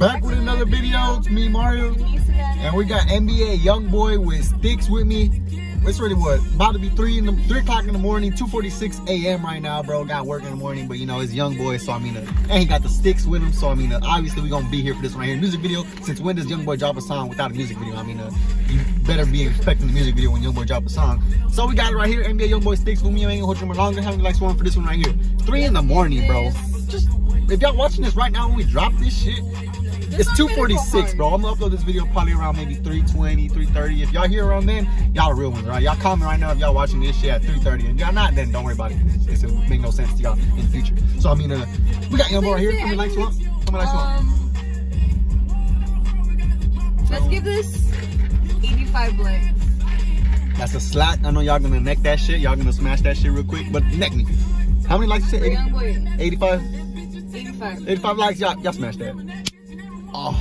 Back with another video. It's me, Mario. And we got NBA Young Boy with Sticks with me. It's really what? About to be 3 in the 3 o'clock in the morning, 2.46 a.m. right now, bro. Got work in the morning, but you know, it's Young Boy, so I mean, uh, and he got the Sticks with him, so I mean, uh, obviously we're gonna be here for this right here. Music video, since when does Young Boy drop a song without a music video? I mean, uh, you better be expecting the music video when Young Boy drop a song. So we got it right here, NBA Young Boy Sticks with me. I ain't gonna hold you longer. Having like one for this one right here. 3 in the morning, bro. Just, if y'all watching this right now when we drop this shit, it's 246, bro. I'm gonna upload this video probably around maybe 320, 330. If y'all here around then, y'all real ones, right? Y'all comment right now if y'all watching this shit at 330. If y'all not, then don't worry about it. It's, it make no sense to y'all in the future. So I mean, uh, we got Young Boy right here. How many likes you want? How many likes you want? Um, let's give this 85 likes. That's a slot. I know y'all gonna neck that shit. Y'all gonna smash that shit real quick, but neck me. How many likes you said? For Young Boy, 85? 85. 85 likes, y'all, y'all smash that. Oh.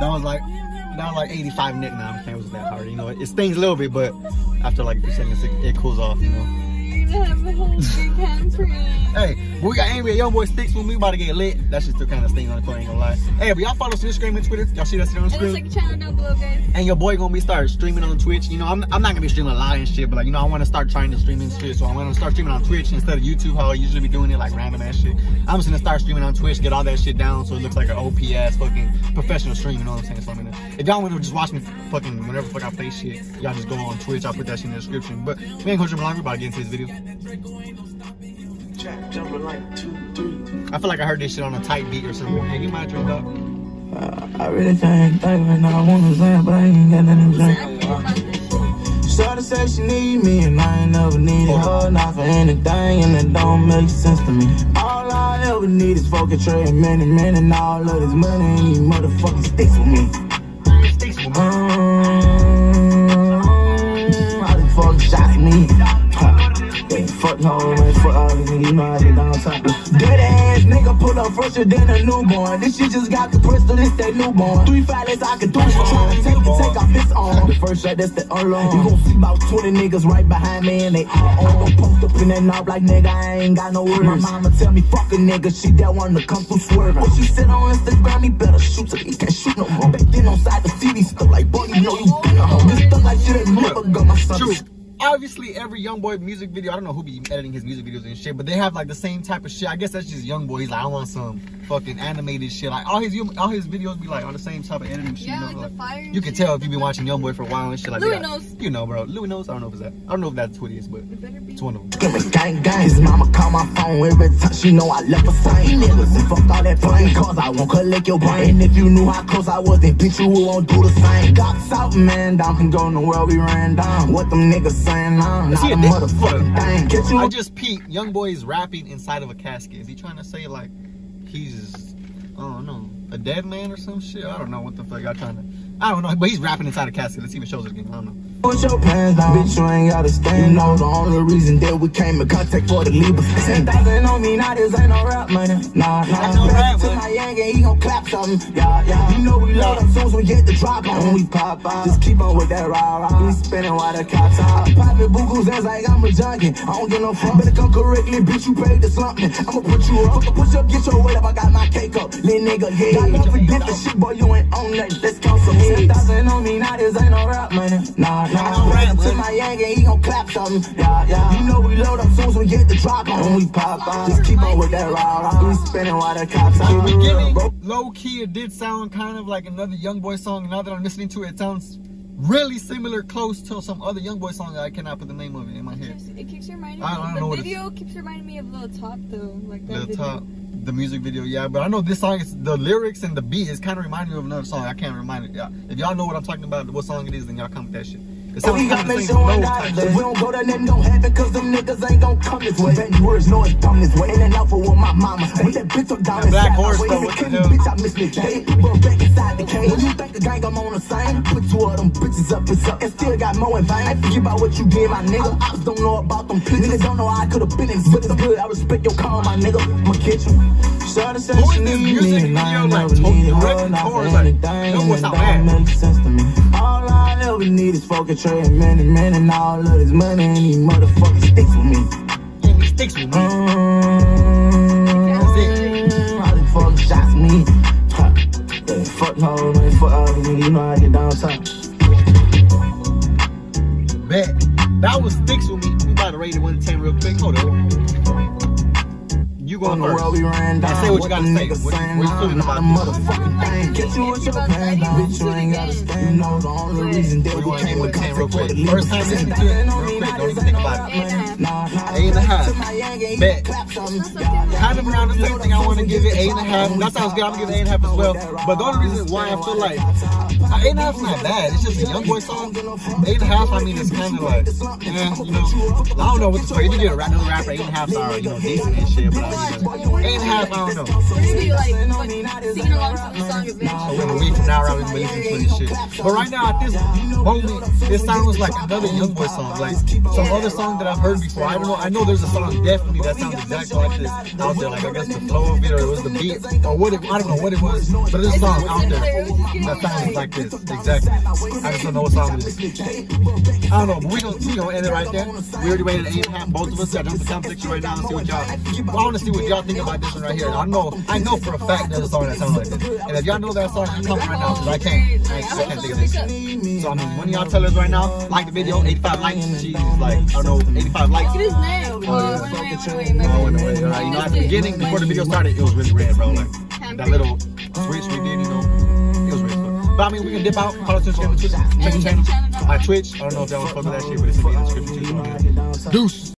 that was like, that was like 85 nick now. Nah, it was that hard. You know, it stings a little bit, but after like a few seconds, it, it cools off, you know. You have a whole big handprint. Hey, we got NBA Young Boy Sticks when we about to get lit. That shit still kind of sting on the corner, ain't gonna lie. Hey, but y'all follow us on Instagram and Twitter. Y'all see that shit on the And screen? there's like a channel down below, guys. and your boy gonna be start streaming on Twitch. You know, I'm, I'm not gonna be streaming a lot and shit, but like, you know, I wanna start trying to stream and shit. So I'm gonna start streaming on Twitch instead of YouTube, how I usually be doing it, like random ass shit. I'm just gonna start streaming on Twitch, get all that shit down so it looks like an OPS fucking professional stream, you know what I'm saying? So I mean, if y'all wanna just watch me fucking whenever fuck I play shit, y'all just go on Twitch, I'll put that shit in the description. But we ain't gonna stream long, we about to get into this video. Trap jumping like two, three. I feel like I heard this shit on a tight beat or something. Hey, give my drink up. Uh, I really can't think right now. I wanna say, but I ain't got nothing to say. Shorty said she need me, and I ain't never needed her, not for anything, and it don't make sense to me. All I ever need is fucking trade money, man, and all of this money, and these motherfucking sticks with me. Sticks fresher than a newborn. This shit just got the pistol, this that newborn. Three less I can do it. Try to take it, take off this arm. The first shot, that's the alarm. You gon' see about 20 niggas right behind me, and they all on. Post up in that knob like nigga, I ain't got no words. My mama tell me, fuck a nigga, she that one to come through swerving. When she said on Instagram, he better shoot, so he can't shoot no more. Back then on side the CD stuff like, boy, you know you been a hoe. This stuff like shit ain't never got my son. Obviously, every young boy music video, I don't know who be editing his music videos and shit, but they have like the same type of shit. I guess that's just young boy. He's like, I want some fucking animated shit. Like all his all his videos be like on the same type of editing shit. Yeah, you know, like the fire you can shit. tell if you've been watching young boy for a while and shit. Like Louis they got- knows. You know, bro. Louis knows. I don't know if it's that. I don't know if that's what it is, but It it's one of them. Give me gang gang. His mama call my phone every time she know I left her same niggas and fuck all that playing cause I won't collect your brain. And if you knew how close I was, then bitch you won't do the same. Got out man down can go in the world we ran down. What them niggas saying now? Is Not a a dick? motherfucking thing. You I just peeped. Young boy is rapping inside of a casket. Is he trying to say like he's I don't know a dead man or some shit? I don't know what the fuck y'all trying to. I don't know, but he's rapping inside a casket. Let's see if it shows it again. I don't know. Put your pants down, bitch. You ain't gotta stand. You know the only reason that we came in contact for the Libra. Ten thousand on me, now this ain't no rap money. Nah, nah. no Back rap to money. my yang and he gon' clap something. Yeah, yeah. You know we love up soon as we get the drop on. We pop out. Just keep on with that rah rah. We spinning while the cops out. Poppin' boo ass like I'm a junkie. I don't get no fuck. Better come correctly, bitch. You paid the something. I'ma put you up. Push up, get your weight up. I got my cake up. Little nigga, yeah. Got love for different shit, boy. You ain't on that. Let's count some heads. Ten thousand on me, now this ain't no rap money. Nah, nah. rap Back to money. my yang and he gon' clap something. Yeah, yeah. You know we load up soon as we get the drop on. When We pop out. Just keep on with that rah rah. We spinning while the cops out. beginning, Bro, low key, it did sound kind of like another Young Boy song. Now that I'm listening to it, it sounds really similar, close to some other Young Boy song. I cannot put the name of it in my head. It keeps reminding me. I don't know the video keeps reminding me of Little Top though, like that The video. top, the music video, yeah. But I know this song is the lyrics and the beat is kind of reminding me of another song. I can't remind it. Yeah. If y'all know what I'm talking about, what song it is, then y'all comment that shit. It Oh, sounds we got kind of make the same sure flow and type If shit. we don't go there, nothing gon' happen, cause them niggas ain't gon' come this way. Bad words, know it's dumb this way. And out for what my mama say. With that bitch up down That black inside my horse, way. though, what the hell? bitch, I miss me, Jay. But back inside the cage. When you think the gang, I'm on the same. Put two of them bitches up, it's up. And still got more in vain. I forget about what you did, my nigga. I don't know about them pictures. Niggas don't know how I could've been in, but it's good. I respect your call, my nigga. I'ma catch you. Shawty said Who she is this need music me, and I video ain't like? never Total needed direct her, not for chorus, like, anything. yo, And what's it up, don't make sense to me. All I ever need is fucking trade money, man, and all of this money, and these motherfuckers sticks with me. Sticks with me. Mm, all these fucking shots me. fucking hoes, man. Fuck all me, you know I get down top. Bet. That was sticks with me. We about to rate it 1 to 10 real quick. Hold on. You going On the world we first. ran down. Say what you gotta the say. niggas What- saying, what you nah, feeling not about a this? motherfucking thing. Get you with your pants down, bitch. You ain't gotta stand. No, the only reason that What we you want to came name with with 10 real quick? content First time listening to it, real quick. Don't even think about it. Eight and a half. Bet. Kind of around the same thing. I want to give it eight and a half. That sounds good. I'm gonna give it eight and a half as well. But the only reason why I feel like uh, eight and a half is not bad. It's just a young boy song. Eight and a half. I mean, it's kind of like, eh, you know. I don't know what's crazy. If you get a rap, rapper, eight and a half are you know decent and shit. But I mean, eight and a half, I don't know. We're gonna be like, what, singing along to the song So eventually. in a week from now, I'm gonna be listening to this shit. But right now, at this moment, it sounds like another young boy song, like some other song that I've heard before. I don't know. I know there's a song definitely that sounds exactly like this out there. Like I guess the flow of it, or it was the beat, or what it. I don't know what it was, but there's a song out there that sounds like this exactly. I just don't know what song it is. I don't know, but we gonna we gonna end it right there. We already rated eight and a half, both of us. I jump the comment section right now and see what y'all. I want to see what y'all think about this one right here. I know, I know for a fact there's a song that sounds like this. And if y'all know that song, comment right now because I can't. I, I can't think of this. So I mean, one of y'all tell us right now, like the video, 85 likes. Jeez, like I don't know, 85 likes. Look at his name. Oh, wait, wait, wait, wait, wait. Wait, wait, all right. You know, at the beginning, before the video started, it was really red, bro. Like that little switch we did, you know, it was red. But I mean, we can dip out. Follow us on Instagram, check the channel. My Twitch. I don't know if y'all want to fuck with that shit, but it's in the description too. Deuce.